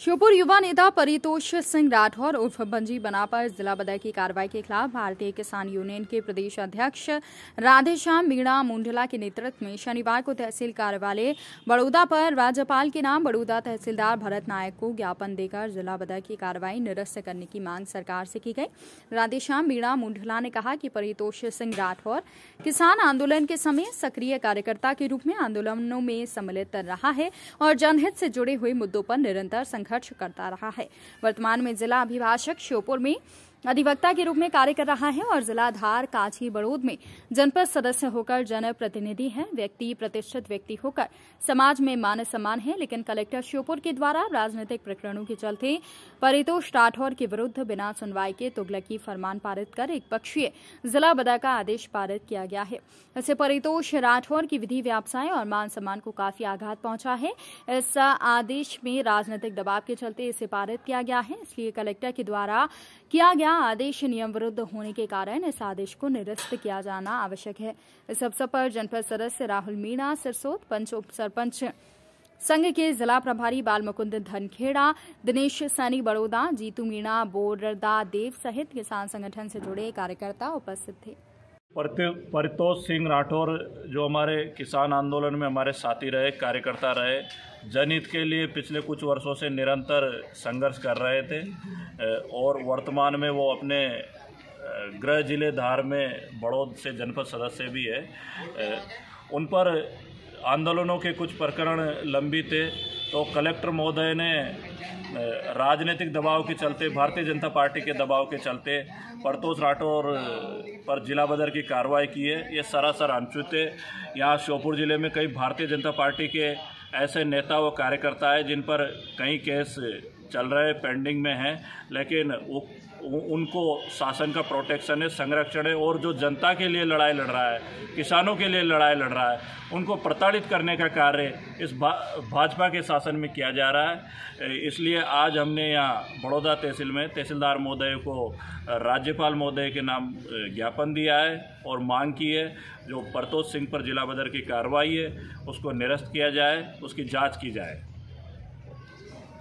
श्योपुर युवा नेता परितोष सिंह राठौर उर्फ़ बंजी बना पर जिला बदर की कार्रवाई के खिलाफ भारतीय किसान यूनियन के प्रदेश अध्यक्ष राधेश्याम मीणा मुंडला के नेतृत्व में शनिवार को तहसील कार्यालय बड़ौदा पर राज्यपाल के नाम बड़ौदा तहसीलदार भरत नायक को ज्ञापन देकर जिला बदर की कार्रवाई निरस्त करने की मांग सरकार से की गई। राधेश्याम मीणा मुंडला ने कहा कि परितोष सिंह राठौर किसान आंदोलन के समय सक्रिय कार्यकर्ता के रूप में आंदोलनों में सम्मिलित रहा है और जनहित से जुड़े हुए मुद्दों पर निरंतर संघर्ष करता रहा है। वर्तमान में जिला अभिभाषक श्योपुर में अधिवक्ता के रूप में कार्य कर रहा है और जिलाधार काछी बड़ोद में जनपद सदस्य होकर जन प्रतिनिधि है। व्यक्ति प्रतिष्ठित व्यक्ति होकर समाज में मान सम्मान है, लेकिन कलेक्टर श्योपुर के द्वारा राजनीतिक प्रकरणों के चलते परितोष राठौर के विरुद्ध बिना सुनवाई के तुगलकी फरमान पारित कर एक पक्षीय जिला बदा का आदेश पारित किया गया है। इससे परितोष राठौर की विधि व्यवसाय और मान सम्मान को काफ़ी आघात पहुँचा है। इस आदेश में राजनीतिक दबाव के चलते इसे पारित किया गया है। इसलिए कलेक्टर के द्वारा किया गया आदेश नियम विरुद्ध होने के कारण इस आदेश को निरस्त किया जाना आवश्यक है। इस अवसर पर जनपद सदस्य राहुल मीणा सिरसोत पंच उप सरपंच संघ के जिला प्रभारी बाल मुकुंद धनखेड़ा, दिनेश सैनी बड़ोदा, जीतू मीणा, बोरदा देव सहित किसान संगठन से जुड़े कार्यकर्ता उपस्थित थे। परितोष सिंह राठौर जो हमारे किसान आंदोलन में हमारे साथी रहे, कार्यकर्ता रहे, जनहित के लिए पिछले कुछ वर्षों से निरंतर संघर्ष कर रहे थे और वर्तमान में वो अपने गृह ज़िले धार में बड़ौद से जनपद सदस्य भी है उन पर आंदोलनों के कुछ प्रकरण लंबित थे तो कलेक्टर महोदय ने राजनीतिक दबाव के चलते, भारतीय जनता पार्टी के दबाव के चलते परतोष राठौर पर जिला बदर की कार्रवाई की है। ये सरासर अनुचित है। यहाँ श्योपुर ज़िले में कई भारतीय जनता पार्टी के ऐसे नेता व कार्यकर्ता है जिन पर कई केस चल रहे पेंडिंग में हैं लेकिन वो उनको शासन का प्रोटेक्शन है संरक्षण है और जो जनता के लिए लड़ाई लड़ रहा है किसानों के लिए लड़ाई लड़ रहा है उनको प्रताड़ित करने का कार्य इस भा, भाजपा के शासन में किया जा रहा है। इसलिए आज हमने यहाँ बड़ौदा तहसील में तहसीलदार महोदय को राज्यपाल महोदय के नाम ज्ञापन दिया है और मांग की है जो परतोष सिंह पर जिला बदर की कार्रवाई है उसको निरस्त किया जाए उसकी जाँच की जाए।